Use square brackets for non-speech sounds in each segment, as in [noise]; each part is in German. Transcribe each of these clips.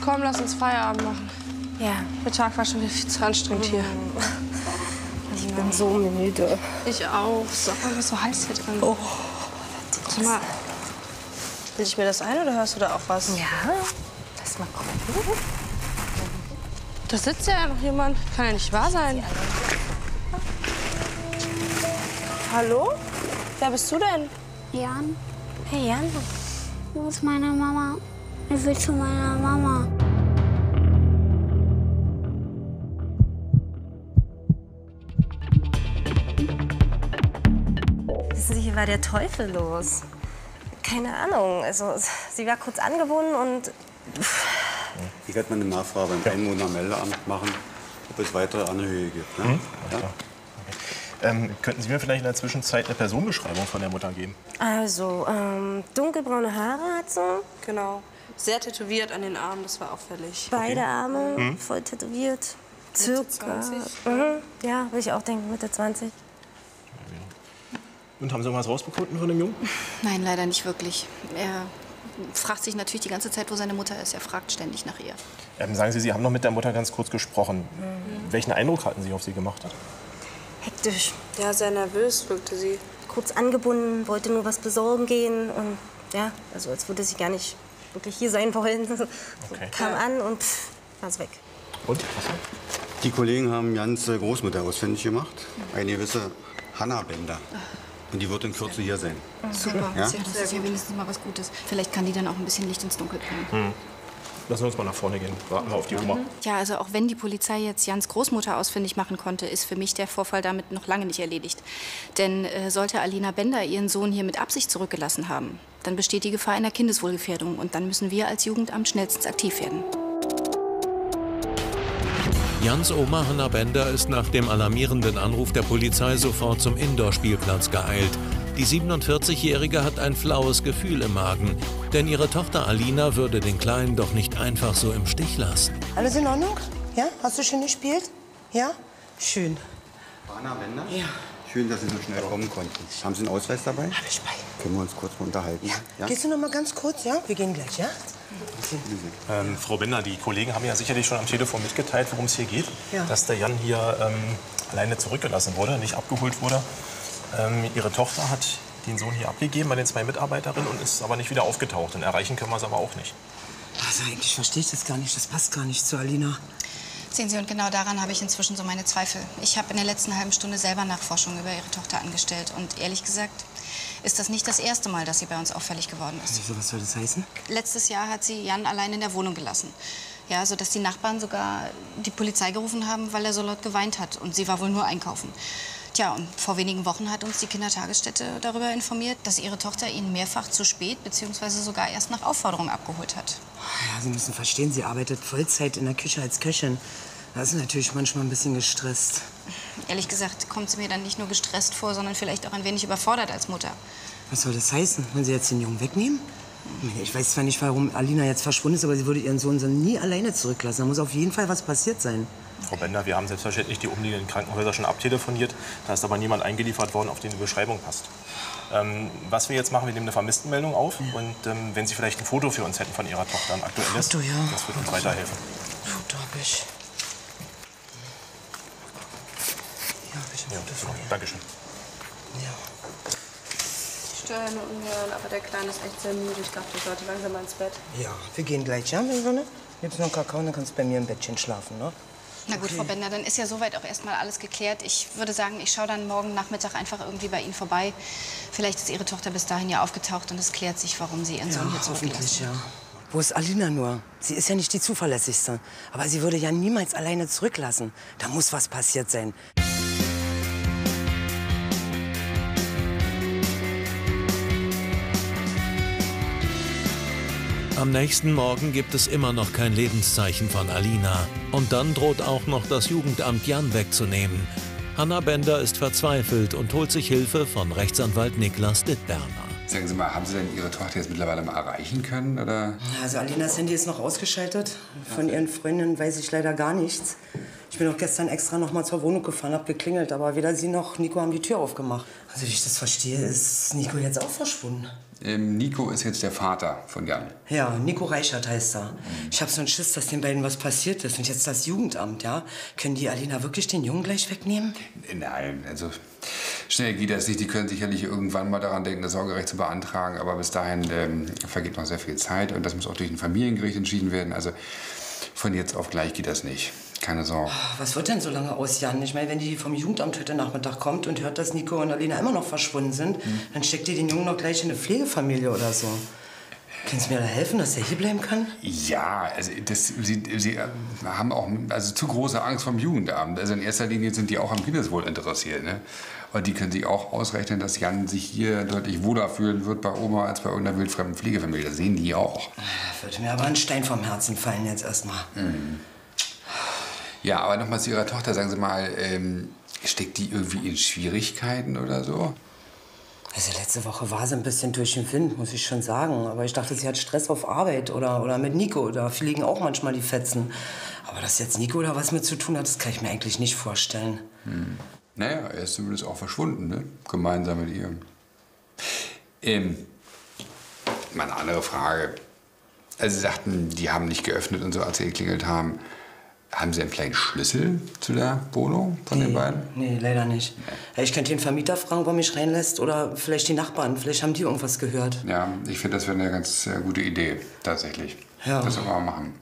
komm, lass uns Feierabend machen. Ja. Der Tag war schon wieder viel zu anstrengend hier. [laughs] Ich bin so müde. Ich auch. So, mir ist so heiß hier drin. Oh. Sag mal, will ich mir das ein oder hörst du da auch was? Ja, lass mal gucken. Da sitzt ja noch jemand. Kann ja nicht wahr sein. Hallo? Wer bist du denn? Jan, Hey Jan, wo ist meine Mama? Ich will zu meiner Mama. wissen Sie, hier war der Teufel los. Keine Ahnung. Also, sie war kurz angebunden und Ich werde mal eine Nachfrage beim Einwohnermeldeamt machen, ob es weitere Anhöhe gibt. Ne? Ja? Ähm, könnten Sie mir vielleicht in der Zwischenzeit eine Personenbeschreibung von der Mutter geben? also ähm, dunkelbraune Haare hat sie, Genau. Sehr tätowiert an den Armen, das war auffällig. beide Arme Mhm. voll tätowiert. Circa. 20? Mhm. Ja, würde ich auch denken, Mitte 20. Und haben Sie irgendwas rausgefunden von dem Jungen? [laughs] Nein, leider nicht wirklich. Er fragt sich natürlich die ganze Zeit, wo seine Mutter ist. Er fragt ständig nach ihr. Ähm, sagen Sie, Sie haben noch mit der Mutter ganz kurz gesprochen. Welchen Eindruck hatten Sie auf sie gemacht? Hektisch. Ja, sehr nervös wirkte sie. Kurz angebunden, wollte nur was besorgen gehen und ja, also als würde sie gar nicht wirklich hier sein wollen. [laughs] Okay. Kam an und pff, war es weg. Und? Die Kollegen haben Jans Großmutter ausfindig gemacht, eine gewisse Hanna Bender. Und die wird in Kürze hier sein. Super. Ja? Das ist ja wenigstens mal was Gutes. Vielleicht kann die dann auch ein bisschen Licht ins Dunkel bringen. Lassen wir uns mal nach vorne gehen. Warten wir auf die Oma. Ja, also auch wenn die Polizei jetzt Jans Großmutter ausfindig machen konnte, ist für mich der Vorfall damit noch lange nicht erledigt. Denn äh, sollte Alina Bender ihren Sohn hier mit Absicht zurückgelassen haben, dann besteht die Gefahr einer Kindeswohlgefährdung und dann müssen wir als Jugendamt schnellstens aktiv werden. Jans Oma Hanna Bender ist nach dem alarmierenden Anruf der Polizei sofort zum Indoor-Spielplatz geeilt. Die 47-Jährige hat ein flaues Gefühl im Magen, denn ihre Tochter Alina würde den Kleinen doch nicht einfach so im Stich lassen. Alles in Ordnung? Ja? Hast du schön gespielt? Ja? Schön. Hanna Bender? Ja. Schön, dass Sie so schnell kommen konnten. Haben Sie einen Ausweis dabei? Hab ich bei. Können wir uns kurz mal unterhalten? Ja. Gehst du noch mal ganz kurz, ja? Wir gehen gleich, ja? Ähm, Frau Bender, die Kollegen haben ja sicherlich schon am Telefon mitgeteilt, worum es hier geht. Ja. Dass der Jan hier ähm, alleine zurückgelassen wurde, nicht abgeholt wurde. Ähm, ihre Tochter hat den Sohn hier abgegeben bei den zwei Mitarbeiterinnen und ist aber nicht wieder aufgetaucht. Und erreichen können wir es aber auch nicht. Also eigentlich verstehe ich das gar nicht. Das passt gar nicht zu Alina. Sehen Sie, und genau daran habe ich inzwischen so meine Zweifel. Ich habe in der letzten halben Stunde selber Nachforschungen über Ihre Tochter angestellt. Und ehrlich gesagt ist das nicht das erste Mal, dass sie bei uns auffällig geworden ist. Wieso, was soll das heißen? Letztes Jahr hat sie Jan allein in der Wohnung gelassen. Ja, sodass die Nachbarn sogar die Polizei gerufen haben, weil er so laut geweint hat. Und sie war wohl nur einkaufen. Tja, und vor wenigen Wochen hat uns die Kindertagesstätte darüber informiert, dass ihre Tochter ihn mehrfach zu spät bzw. sogar erst nach Aufforderung abgeholt hat. Ja, Sie müssen verstehen, sie arbeitet Vollzeit in der Küche als Köchin. Da ist sie natürlich manchmal ein bisschen gestresst. Ehrlich gesagt kommt sie mir dann nicht nur gestresst vor, sondern vielleicht auch ein wenig überfordert als Mutter. Was soll das heißen? Wollen Sie jetzt den Jungen wegnehmen? Ich weiß zwar nicht, warum Alina jetzt verschwunden ist, aber sie würde ihren Sohn so nie alleine zurücklassen. Da muss auf jeden Fall was passiert sein. Frau Bender, wir haben selbstverständlich die umliegenden Krankenhäuser schon abtelefoniert. Da ist aber niemand eingeliefert worden, auf den die Beschreibung passt. Ähm, was wir jetzt machen, wir nehmen eine Vermisstenmeldung auf. Und ähm, wenn Sie vielleicht ein Foto für uns hätten von Ihrer Tochter, ein aktuelles, Foto, ja. das würde uns weiterhelfen. Foto hab ich. Ja, hab ich ein Ja, Foto so, von ihr. Dankeschön. Ja. Ich störe nur ungern, aber der Kleine ist echt sehr müde. Ich glaube, der sollte langsam mal ins Bett. Ja, wir gehen gleich, ja, meine Sonne? Gibt's noch einen Kakao, dann kannst du bei mir im Bettchen schlafen, ne? Na gut, Frau Bender, dann ist ja soweit auch erstmal alles geklärt. Ich würde sagen, ich schaue dann morgen Nachmittag einfach irgendwie bei Ihnen vorbei. Vielleicht ist Ihre Tochter bis dahin ja aufgetaucht und es klärt sich, warum sie ihren Sohn hier hat. ja. Wo ist Alina nur? Sie ist ja nicht die zuverlässigste. Aber sie würde ja niemals alleine zurücklassen. Da muss was passiert sein. Am nächsten Morgen gibt es immer noch kein Lebenszeichen von Alina. Und dann droht auch noch das Jugendamt Jan wegzunehmen. Hanna Bender ist verzweifelt und holt sich Hilfe von Rechtsanwalt Niklas Dittberner. Sagen Sie mal, haben Sie denn Ihre Tochter jetzt mittlerweile mal erreichen können? Oder? Also Alinas Handy ist noch ausgeschaltet. Von ihren Freundinnen weiß ich leider gar nichts. Ich bin auch gestern extra noch mal zur Wohnung gefahren, hab geklingelt, aber weder sie noch Nico haben die Tür aufgemacht. Also wie ich das verstehe, ist Nico jetzt auch verschwunden. Ähm, Nico ist jetzt der Vater von Jan. Ja, Nico Reichert heißt er. Ich hab so einen Schiss, dass den beiden was passiert ist. Und jetzt das Jugendamt, ja? Können die Alina wirklich den Jungen gleich wegnehmen? Nein, also schnell geht das nicht. Die können sicherlich irgendwann mal daran denken, das Sorgerecht zu beantragen. Aber bis dahin ähm, vergeht noch sehr viel Zeit und das muss auch durch ein Familiengericht entschieden werden. Also von jetzt auf gleich geht das nicht. Keine Sorge. Was wird denn so lange aus, Jan? Ich meine, wenn die vom Jugendamt heute Nachmittag kommt und hört, dass Nico und Alina immer noch verschwunden sind, dann steckt die den Jungen noch gleich in eine Pflegefamilie oder so. Können Sie mir da helfen, dass er hier bleiben kann? Ja, also das, sie, sie äh, haben auch also zu große Angst vom Jugendamt. Also in erster Linie sind die auch am Kindeswohl interessiert. Ne? Und die können sich auch ausrechnen, dass Jan sich hier deutlich wohler fühlen wird bei Oma als bei irgendeiner wildfremden Pflegefamilie. Das sehen die auch. Da würde mir aber ein Stein vom Herzen fallen jetzt erstmal. Mhm. Ja, aber nochmal zu Ihrer Tochter. Sagen Sie mal, ähm, steckt die irgendwie in Schwierigkeiten oder so? Also letzte Woche war sie ein bisschen durch den Wind, muss ich schon sagen. Aber ich dachte, sie hat Stress auf Arbeit oder, oder mit Nico. Da fliegen auch manchmal die Fetzen. Aber dass jetzt Nico da was mit zu tun hat, das kann ich mir eigentlich nicht vorstellen. Hm. Naja, er ist zumindest auch verschwunden, ne? Gemeinsam mit ihr. Ähm, mal eine andere Frage. Also Sie sagten, die haben nicht geöffnet und so, als Sie geklingelt haben. Haben Sie einen kleinen Schlüssel zu der Wohnung von den beiden? Nee, leider nicht. Ja, Ich könnte den Vermieter fragen, ob er mich reinlässt. Oder vielleicht die Nachbarn. Vielleicht haben die irgendwas gehört. Ja, ich finde, das wäre eine ganz äh, gute Idee, tatsächlich. Ja. Das sollten wir mal machen.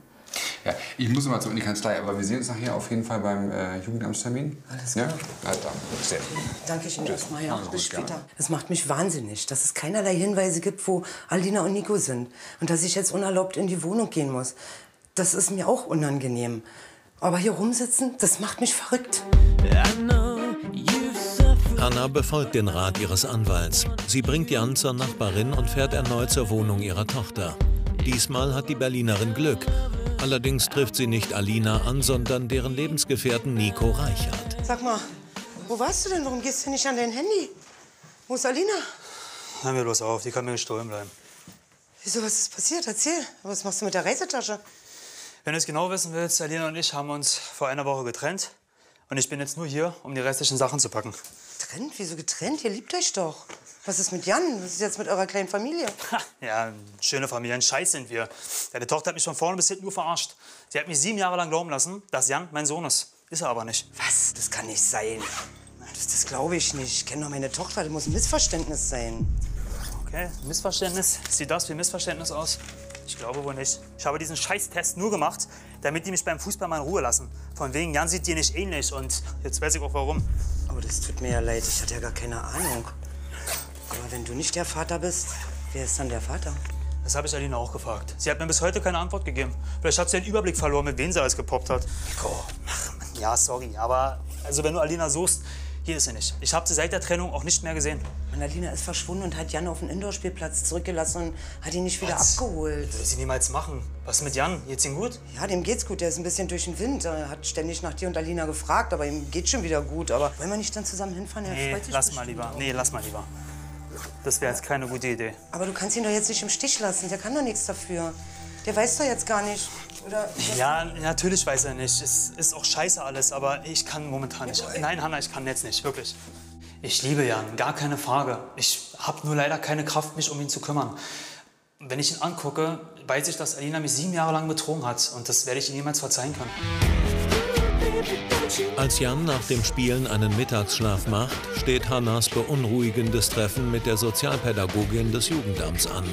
Ja, ich muss mal zurück in die Kanzlei, aber wir sehen uns nachher auf jeden Fall beim äh, Jugendamtstermin. Alles Ja? klar. Alles klar. Sehr. Danke ich Ihnen Tschüss. erstmal. Ja, bis später. Es macht mich wahnsinnig, dass es keinerlei Hinweise gibt, wo Alina und Nico sind. Und dass ich jetzt unerlaubt in die Wohnung gehen muss. Das ist mir auch unangenehm. Aber hier rumsitzen, das macht mich verrückt. Anna befolgt den Rat ihres Anwalts. Sie bringt Jan zur Nachbarin und fährt erneut zur Wohnung ihrer Tochter. Diesmal hat die Berlinerin Glück. Allerdings trifft sie nicht Alina an, sondern deren Lebensgefährten Nico Reichert. Sag mal, wo warst du denn? Warum gehst du nicht an dein Handy? Wo ist Alina? Hör mir bloß auf, die kann mir gestohlen bleiben. Wieso, was ist passiert? Erzähl. Was machst du mit der Reisetasche? Wenn du es genau wissen willst, Alina und ich haben uns vor einer Woche getrennt. Und ich bin jetzt nur hier, um die restlichen Sachen zu packen. Getrennt? Wieso getrennt? Ihr liebt euch doch. Was ist mit Jan? Was ist jetzt mit eurer kleinen Familie? Ja, schöne Familie, ein Scheiß sind wir. Deine Tochter hat mich von vorne bis hinten nur verarscht. Sie hat mich sieben Jahre lang glauben lassen, dass Jan mein Sohn ist. Ist er aber nicht. Was? Das kann nicht sein. Das, das glaube ich nicht. Ich kenne doch meine Tochter. Das muss ein Missverständnis sein. Okay, Missverständnis. Sieht das wie Missverständnis aus? Ich glaube wohl nicht. Ich habe diesen Scheißtest nur gemacht, damit die mich beim Fußball mal in Ruhe lassen. Von wegen, Jan sieht dir nicht ähnlich und jetzt weiß ich auch warum. Aber das tut mir ja leid. Ich hatte ja gar keine Ahnung. Aber wenn du nicht der Vater bist, wer ist dann der Vater? Das habe ich Alina auch gefragt. Sie hat mir bis heute keine Antwort gegeben. Vielleicht hat sie den Überblick verloren, mit wem sie alles gepoppt hat. Nico. Ach, Mann, ja, sorry. Aber also wenn du Alina suchst, hier ist sie nicht. Ich habe sie seit der Trennung auch nicht mehr gesehen. Und Alina ist verschwunden und hat Jan auf den Indoorspielplatz zurückgelassen und hat ihn nicht wieder abgeholt. Würde sie niemals machen. Was mit Jan? Geht's ihm gut? Ja, dem geht's gut. Der ist ein bisschen durch den Wind. Er hat ständig nach dir und Alina gefragt, aber ihm geht schon wieder gut. Aber wollen wir nicht dann zusammen hinfahren? Er Nee, freut sich lass mal lieber. drauf. Nee, lass mal lieber. Das wäre jetzt keine gute Idee. Aber du kannst ihn doch jetzt nicht im Stich lassen. Der kann doch nichts dafür. Der weiß doch jetzt gar nicht. Oder Ja, natürlich weiß er nicht. Es ist auch scheiße alles, aber ich kann momentan nicht. Nein, Hanna, ich kann jetzt nicht, wirklich. Ich liebe Jan, gar keine Frage. Ich habe nur leider keine Kraft, mich um ihn zu kümmern. Wenn ich ihn angucke, weiß ich, dass Alina mich sieben Jahre lang betrogen hat. Und das werde ich ihm niemals verzeihen können. Als Jan nach dem Spielen einen Mittagsschlaf macht, steht Hannas beunruhigendes Treffen mit der Sozialpädagogin des Jugendamts an.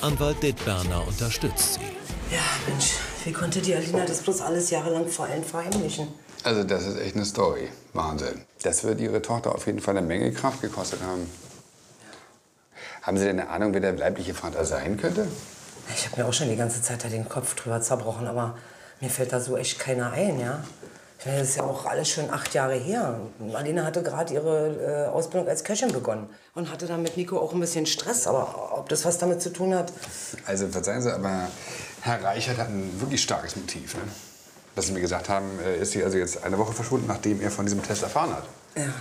Anwalt Dittberner unterstützt sie. Ja, Mensch, wie konnte die Alina das bloß alles jahrelang vor allen verheimlichen? Also das ist echt eine Story. Wahnsinn. Das wird Ihre Tochter auf jeden Fall eine Menge Kraft gekostet haben. Haben Sie denn eine Ahnung, wer der leibliche Vater sein könnte? Ich habe mir auch schon die ganze Zeit da den Kopf drüber zerbrochen, aber mir fällt da so echt keiner ein, ja? Ich meine, das ist ja auch alles schon acht Jahre her. Alina hatte gerade ihre äh, Ausbildung als Köchin begonnen und hatte dann mit Nico auch ein bisschen Stress. Aber ob das was damit zu tun hat? Also verzeihen Sie, aber Herr Reichert hat ein wirklich starkes Motiv. Ne? Was Sie mir gesagt haben, ist sie also jetzt eine Woche verschwunden, nachdem er von diesem Test erfahren hat. Ja.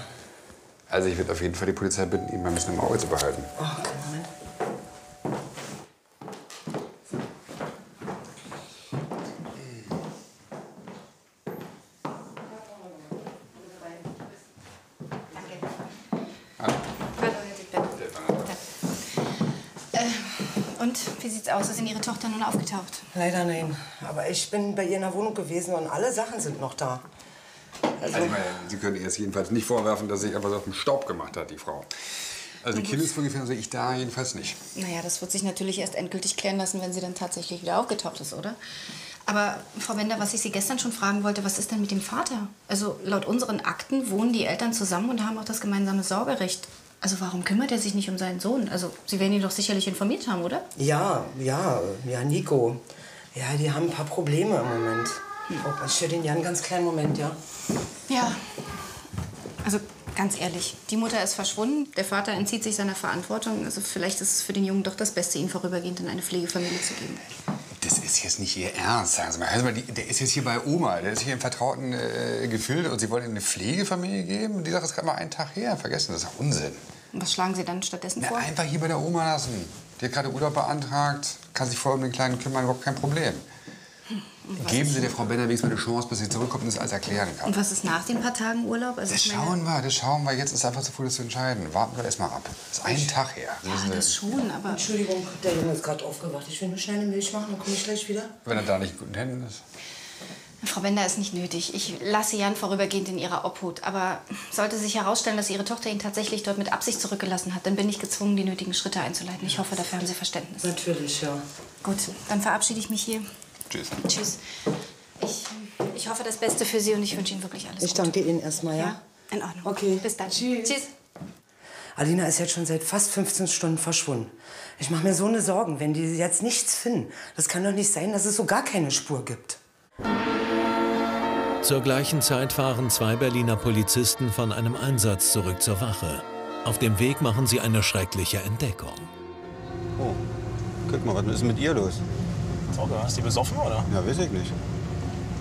Also ich würde auf jeden Fall die Polizei bitten, ihn mal ein bisschen im Auge zu behalten. Oh, okay, Moment. Und wie sieht's aus? Ist denn Ihre Tochter nun aufgetaucht? Leider nein. Aber ich bin bei ihr in der Wohnung gewesen und alle Sachen sind noch da. Also, ich meine, Sie können ihr jetzt jedenfalls nicht vorwerfen, dass sie etwas auf dem Staub gemacht hat, die Frau. Also die Kindeswohlgefährdung sehe ich da jedenfalls nicht. Naja, das wird sich natürlich erst endgültig klären lassen, wenn sie dann tatsächlich wieder aufgetaucht ist, oder? Aber Frau Wender, was ich Sie gestern schon fragen wollte, was ist denn mit dem Vater? Also laut unseren Akten wohnen die Eltern zusammen und haben auch das gemeinsame Sorgerecht. Also warum kümmert er sich nicht um seinen Sohn? Also Sie werden ihn doch sicherlich informiert haben, oder? Ja, ja, ja, Nico. Ja, die haben ein paar Probleme im Moment. Oh, ich höre den Jan ganz kleinen Moment, ja? Ja. Also ganz ehrlich, die Mutter ist verschwunden, der Vater entzieht sich seiner Verantwortung. Also vielleicht ist es für den Jungen doch das Beste, ihn vorübergehend in eine Pflegefamilie zu geben. Das ist jetzt nicht Ihr Ernst, sagen Sie mal. Die, der ist jetzt hier bei Oma, der ist hier im vertrauten äh, Gefilde und Sie wollen ihm eine Pflegefamilie geben? Die Sache ist gerade mal einen Tag her. Vergessen, das ist doch Unsinn. Und was schlagen Sie dann stattdessen Na, vor? einfach hier bei der Oma lassen. Die hat gerade Urlaub beantragt, kann sich voll um den Kleinen kümmern, überhaupt kein Problem. Geben Sie der Frau Benner wenigstens mal eine Chance, bis sie zurückkommt und das alles erklären kann. Und was ist nach den paar Tagen Urlaub? Also Das schauen wir, das schauen wir. Jetzt ist einfach zu früh, das zu entscheiden. Warten wir erst mal ab. Das ist ein Tag her. Wissen Sie, das schon, aber... Entschuldigung, der Junge ist gerade aufgewacht. Ich will nur schnell eine Milch machen, dann komme ich gleich wieder. Wenn er da nicht in guten Händen ist. Frau Bender ist nicht nötig. Ich lasse Jan vorübergehend in ihrer Obhut. Aber sollte sich herausstellen, dass Ihre Tochter ihn tatsächlich dort mit Absicht zurückgelassen hat, dann bin ich gezwungen, die nötigen Schritte einzuleiten. Ich hoffe, dafür haben Sie Verständnis. Natürlich, ja. Gut, dann verabschiede ich mich hier. Tschüss. Tschüss. Ich, ich hoffe das Beste für Sie und ich wünsche Ihnen wirklich alles Ich Gute. danke Ihnen erstmal, ja? Ja, in Ordnung. Okay. Bis dann. Tschüss. Tschüss. Alina ist jetzt schon seit fast 15 Stunden verschwunden. Ich mache mir so eine Sorgen, wenn die jetzt nichts finden. Das kann doch nicht sein, dass es so gar keine Spur gibt. Zur gleichen Zeit fahren zwei Berliner Polizisten von einem Einsatz zurück zur Wache. Auf dem Weg machen sie eine schreckliche Entdeckung. Oh, guck mal, was ist mit ihr los? Sorge, ist die besoffen, oder? Ja, weiß ich nicht.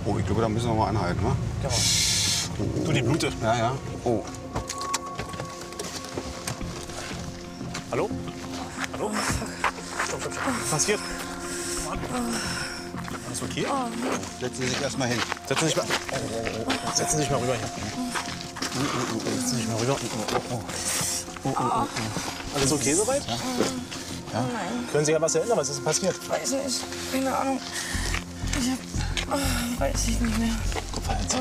Oh, ich glaube, da müssen wir mal anhalten, wa? Ja. Du, die blutet. Ja, ja. Oh. Hallo? Hallo? Stopp, stopp, stopp. Was passiert? Alles okay? Setzen Sie sich erst mal hin. Setzen Sie sich mal, setzen Sie sich mal rüber hier. Setzen Sie sich mal rüber. Alles okay soweit? Nein, Können Sie ja was erinnern? Was ist denn passiert? weiß nicht. Keine Ahnung. Ich hab. Oh, weiß ich nicht mehr. Kopfverletzung.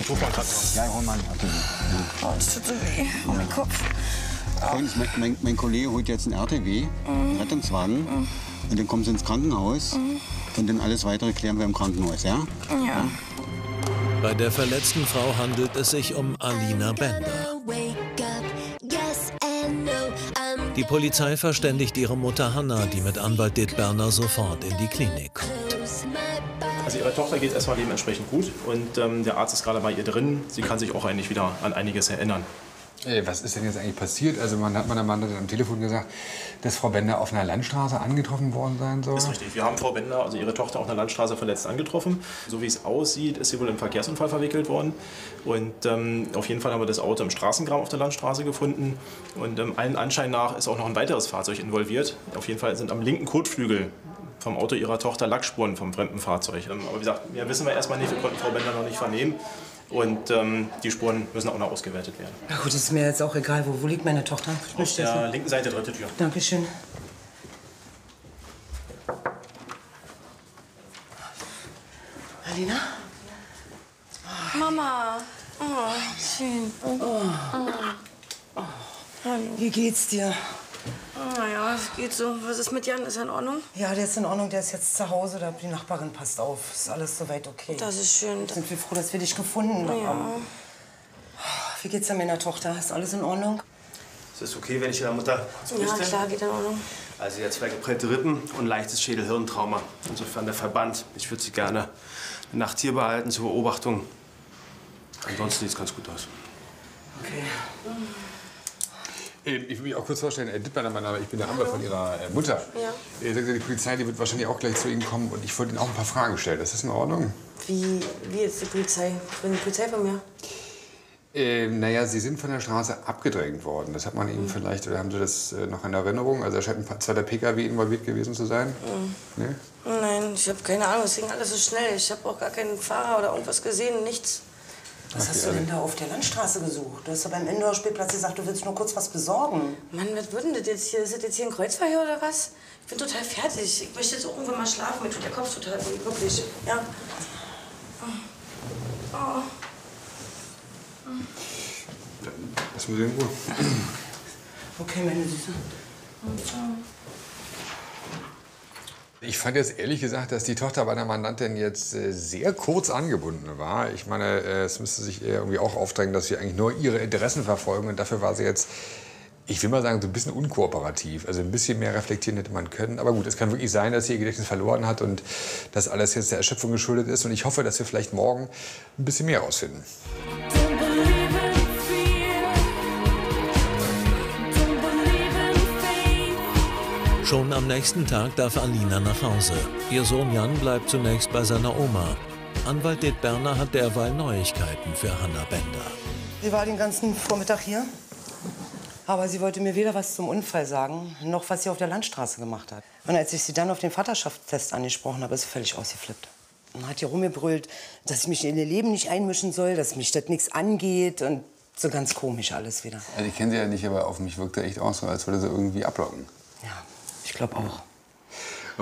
Ich rufe mal Krankenhaus. Ja, hol mal einen. Oh, es tut so weh. Oh, mein Kopf. Folgendes, mein, mein, mein Kollege holt jetzt einen RTW, einen Rettungswagen. Und dann kommen Sie ins Krankenhaus. Und dann alles weitere klären wir im Krankenhaus, ja? Ja. Bei der verletzten Frau handelt es sich um Alina Bender. Die Polizei verständigt ihre Mutter Hanna, die mit Anwalt Dittberner sofort in die Klinik kommt. Also ihrer Tochter geht es erstmal dementsprechend gut und ähm, der Arzt ist gerade bei ihr drin. Sie kann sich auch eigentlich wieder an einiges erinnern. Ey, was ist denn jetzt eigentlich passiert? Also man hat meiner Mann am Telefon gesagt, dass Frau Bender auf einer Landstraße angetroffen worden sein soll. Ist richtig. Wir haben Frau Bender, also ihre Tochter, auf einer Landstraße verletzt angetroffen. So wie es aussieht, ist sie wohl im Verkehrsunfall verwickelt worden. Und ähm, auf jeden Fall haben wir das Auto im Straßengraben auf der Landstraße gefunden. Und ähm, allen Anschein nach ist auch noch ein weiteres Fahrzeug involviert. Auf jeden Fall sind am linken Kotflügel vom Auto ihrer Tochter Lackspuren vom fremden Fahrzeug. Ähm, aber wie gesagt, mehr wissen wir erstmal nicht. Wir konnten Frau Bender noch nicht vernehmen. Und ähm, die Spuren müssen auch noch ausgewertet werden. Na gut, ist mir jetzt auch egal. Wo, wo liegt meine Tochter? Ich Auf der linken Seite, dritte Tür. Dankeschön. Alina? Mama. Oh, schön. Oh. Hallo. Wie geht's dir? Naja, es geht so. Was ist mit Jan? Ist er in Ordnung? Ja, der ist in Ordnung. Der ist jetzt zu Hause. Da die Nachbarin passt auf. Ist alles soweit okay. Das ist schön. Sind wir froh, dass wir dich gefunden Ja. haben. Wie geht's denn meiner Tochter? Ist alles in Ordnung? Ist es okay, wenn ich Ihrer Mutter Ja, klar, geht in Ordnung. Also sie hat zwei geprellte Rippen und leichtes Schädel-Hirntrauma. Insofern der Verband. Ich würde sie gerne eine Nacht hier behalten zur Beobachtung. Ansonsten sieht es ganz gut aus. Okay. Äh, Ich will mich auch kurz vorstellen, Herr Dittmann, mein Name, ich bin der Anwalt von Ihrer äh, Mutter. Ja. Äh, Die Polizei die wird wahrscheinlich auch gleich zu Ihnen kommen und ich wollte Ihnen auch ein paar Fragen stellen. Ist das in Ordnung? Wie, wie jetzt die Polizei? Will die Polizei von mir? Ähm, naja, Sie sind von der Straße abgedrängt worden. Das hat man Ihnen vielleicht, oder haben Sie das äh, noch in Erinnerung? Also da scheint ein zweiter PKW involviert gewesen zu sein. Nee? Nein, ich habe keine Ahnung. Es ging alles so schnell. Ich habe auch gar keinen Fahrer oder irgendwas gesehen. Nichts. Was hast du denn da auf der Landstraße gesucht? Du hast doch beim Indoor-Spielplatz gesagt, du willst nur kurz was besorgen. Mann, was wird denn das jetzt hier? Ist das jetzt hier ein Kreuzverhör oder was? Ich bin total fertig. Ich möchte jetzt auch irgendwann mal schlafen. Mir tut der Kopf total weh. Wirklich. Ja. Oh. Lass mal in Ruhe. Okay, meine Süße. Ich fand jetzt ehrlich gesagt, dass die Tochter bei der Mandantin jetzt äh, sehr kurz angebunden war. Ich meine, äh, es müsste sich irgendwie auch aufdrängen, dass sie eigentlich nur ihre Interessen verfolgen. Und dafür war sie jetzt, ich will mal sagen, so ein bisschen unkooperativ. Also ein bisschen mehr reflektieren hätte man können. Aber gut, es kann wirklich sein, dass sie ihr Gedächtnis verloren hat und dass alles jetzt der Erschöpfung geschuldet ist. Und ich hoffe, dass wir vielleicht morgen ein bisschen mehr rausfinden. Schon am nächsten Tag darf Alina nach Hause. Ihr Sohn Jan bleibt zunächst bei seiner Oma. Anwalt Det Berner hat derweil Neuigkeiten für Hanna Bender. Sie war den ganzen Vormittag hier. Aber sie wollte mir weder was zum Unfall sagen, noch was sie auf der Landstraße gemacht hat. Und als ich sie dann auf den Vaterschaftstest angesprochen habe, ist sie völlig ausgeflippt. Und hat hier rumgebrüllt, dass ich mich in ihr Leben nicht einmischen soll, dass mich das nichts angeht und so ganz komisch alles wieder. Also ich kenne sie ja nicht, aber auf mich wirkte echt auch so, als würde sie irgendwie ablocken. Ich glaube auch.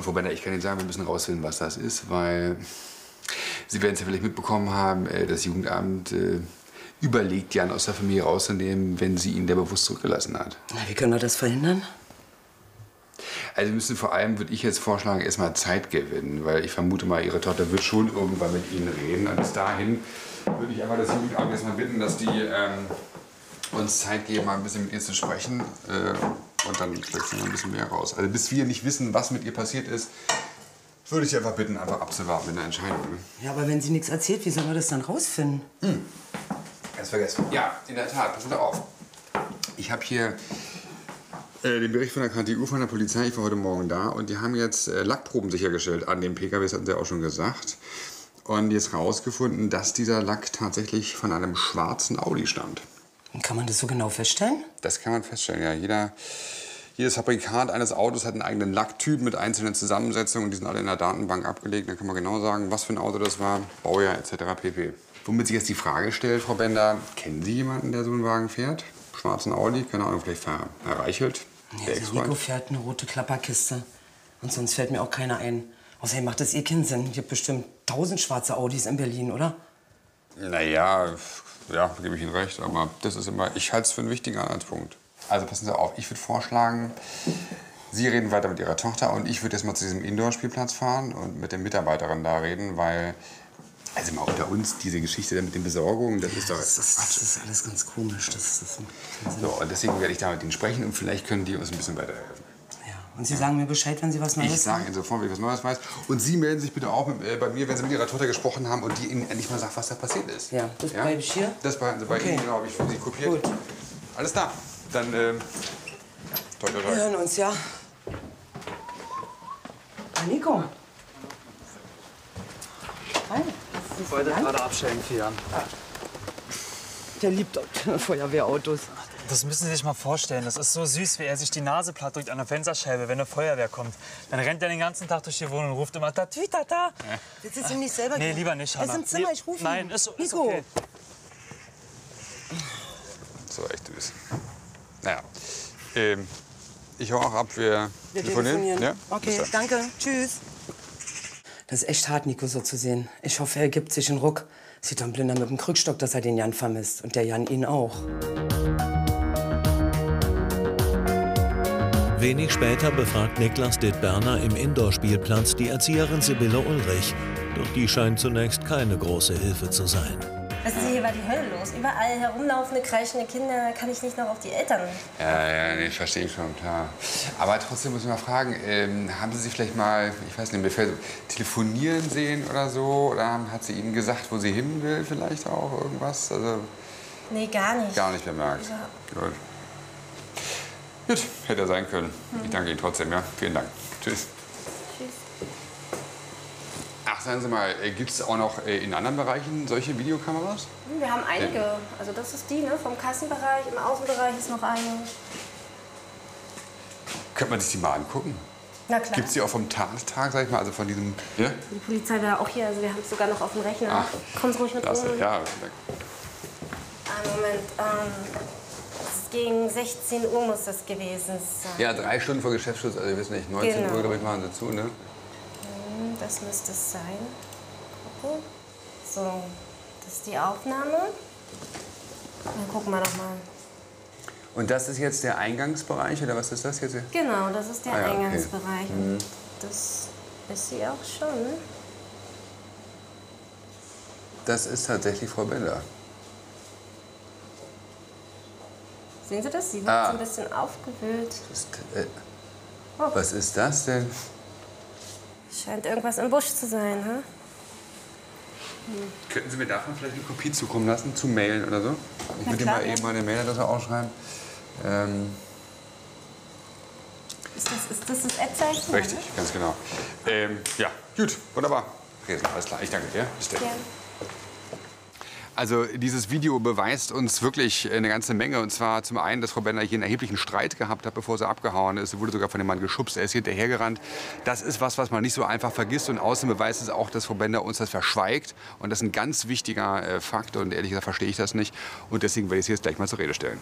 Frau Bender, ich kann Ihnen sagen, wir müssen rausfinden, was das ist, weil Sie werden es ja vielleicht mitbekommen haben, äh, das Jugendamt äh, überlegt, Jan aus der Familie rauszunehmen, wenn sie ihn der bewusst zurückgelassen hat. Na, wie können wir das verhindern? Also wir müssen vor allem, würde ich jetzt vorschlagen, erstmal Zeit gewinnen, weil ich vermute mal, Ihre Tochter wird schon irgendwann mit Ihnen reden. Und bis dahin würde ich einfach das Jugendamt erstmal bitten, dass die ähm, uns Zeit geben, mal ein bisschen mit ihr zu sprechen. Äh, und dann vielleicht noch ein bisschen mehr raus. Also bis wir nicht wissen, was mit ihr passiert ist, würde ich Sie einfach bitten, einfach abzuwarten mit einer Entscheidung. Ne? Ja, aber wenn sie nichts erzählt, wie sollen wir das dann rausfinden? Ganz vergessen. Ja, in der Tat, pass auf. Ich habe hier äh, den Bericht von der KTU von der Polizei. Ich war heute Morgen da und die haben jetzt äh, Lackproben sichergestellt an den PKWs, hatten sie auch schon gesagt. Und jetzt herausgefunden, dass dieser Lack tatsächlich von einem schwarzen Audi stammt. Und kann man das so genau feststellen? Das kann man feststellen, ja. Jeder, jedes Fabrikat eines Autos hat einen eigenen Lacktyp mit einzelnen Zusammensetzungen. Die sind alle in der Datenbank abgelegt. Dann kann man genau sagen, was für ein Auto das war, Baujahr etc. pp. Womit sich jetzt die Frage stellt, Frau Bender, kennen Sie jemanden, der so einen Wagen fährt? Schwarzen Audi, keine Ahnung, vielleicht Herr Reichelt? Der Also Ex-Freund? fährt eine rote Klapperkiste. Und sonst fällt mir auch keiner ein. Außerdem macht das eh keinen Sinn. Es gibt bestimmt tausend schwarze Audis in Berlin, oder? Naja, ja, gebe ich Ihnen recht. Aber das ist immer, ich halte es für einen wichtigen Anhaltspunkt. Also passen Sie auf, ich würde vorschlagen, Sie reden weiter mit Ihrer Tochter und ich würde jetzt mal zu diesem Indoor-Spielplatz fahren und mit der Mitarbeiterin da reden, weil, also mal unter uns, diese Geschichte mit den Besorgungen, das ist doch Das ist, das ist alles ganz komisch. Das, das. So, und deswegen werde ich da mit Ihnen sprechen und vielleicht können die uns ein bisschen weiterhelfen. Und Sie sagen mir Bescheid, wenn Sie was Neues Ich sage Ihnen sofort, wenn ich was Neues weiß. Und Sie melden sich bitte auch mit, äh, bei mir, wenn Sie mit Ihrer Tochter gesprochen haben und die Ihnen endlich mal sagt, was da passiert ist. Ja, das bleibe ich hier. Das behalten Sie bei Okay. Ihnen, genau, habe ich für Sie kopiert. Gut. Alles klar. Dann, ähm, toi, toi, Wir toi. hören uns, ja. Ah, Nico. Hi. Ich wollte gerade abstellen für Jan. Der liebt Feuerwehrautos. Das müssen Sie sich mal vorstellen. Das ist so süß, wie er sich die Nase platt drückt an der Fensterscheibe, wenn eine Feuerwehr kommt. Dann rennt er den ganzen Tag durch die Wohnung und ruft immer Tatü, Tata. Willst du es ihm nicht selber Nee, lieber nicht, Er ist Hanna. im Zimmer, ich rufe ihn. Nein, ist, ist Nico. okay. So, echt süß. Naja, ähm, ich hau auch ab. Wir, Wir telefonieren. telefonieren. Ja? Okay, danke. Tschüss. Das ist echt hart, Nico so zu sehen. Ich hoffe, er gibt sich einen Ruck. Sieht doch ein Blinder mit dem Krückstock, dass er den Jan vermisst. Und der Jan ihn auch. Wenig später befragt Niklas Ditt Berner im Indoor-Spielplatz die Erzieherin Sibylle Ulrich. Doch die scheint zunächst keine große Hilfe zu sein. Wissen Sie, hier war die Hölle los. Überall herumlaufende, kreischende Kinder. Kann ich nicht noch auf die Eltern? Ja, ja, nee, verstehe ich schon, klar. Aber trotzdem muss ich mal fragen, ähm, haben Sie sich vielleicht mal, ich weiß nicht, mir telefonieren sehen oder so? Oder hat sie Ihnen gesagt, wo sie hin will vielleicht auch irgendwas? Also Nee, gar nicht. gar nicht bemerkt. Ja. Gut. Gut, hätte sein können. Ich danke Ihnen trotzdem, ja. Vielen Dank. Tschüss. Tschüss. Ach, sagen Sie mal, gibt es auch noch äh, in anderen Bereichen solche Videokameras? Hm, Wir haben einige. Also das ist die, ne? Vom Kassenbereich. Im Außenbereich ist noch eine. Könnte man sich die mal angucken? Na klar. Gibt es die auch vom Tattag, sag ich mal, also von diesem... Ja? Die Polizei war auch hier. Also wir haben es sogar noch auf dem Rechner. Ach, Kommen Sie ruhig mit rum. ja. Moment. Ähm, gegen 16 Uhr muss das gewesen sein. Ja, drei Stunden vor Geschäftsschluss, also wir wissen nicht, 19 Genau. Uhr, glaube ich, machen sie zu, ne? Hm, Das müsste es sein. Gucken. So, das ist die Aufnahme. Dann gucken wir doch mal. Und das ist jetzt der Eingangsbereich, oder was ist das jetzt? Genau, das ist der Ah ja, okay. Eingangsbereich. Mhm. Das ist sie auch schon. Das ist tatsächlich Frau Bender. Sehen Sie das? Sie wird Ah. so ein bisschen aufgewühlt. Ist, äh, Oh. Was ist das denn? Scheint irgendwas im Busch zu sein, ha? Könnten Sie mir davon vielleicht eine Kopie zukommen lassen, zu mailen oder so? Ich würde klar, mal eben meine Mailadresse aufschreiben. Ähm, Ist das ist das, das Ad-Zeichen? richtig, ganz genau. Ähm, ja, gut, wunderbar. Resen, alles klar, ich danke dir. Bis dann. Also dieses Video beweist uns wirklich eine ganze Menge. Und zwar zum einen, dass Frau Bender hier einen erheblichen Streit gehabt hat, bevor sie abgehauen ist. Sie wurde sogar von dem Mann geschubst, er ist hinterhergerannt. Das ist was, was man nicht so einfach vergisst. Und außerdem beweist es auch, dass Frau Bender uns das verschweigt. Und das ist ein ganz wichtiger äh, Fakt. Und ehrlich gesagt verstehe ich das nicht. Und deswegen werde ich sie jetzt gleich mal zur Rede stellen.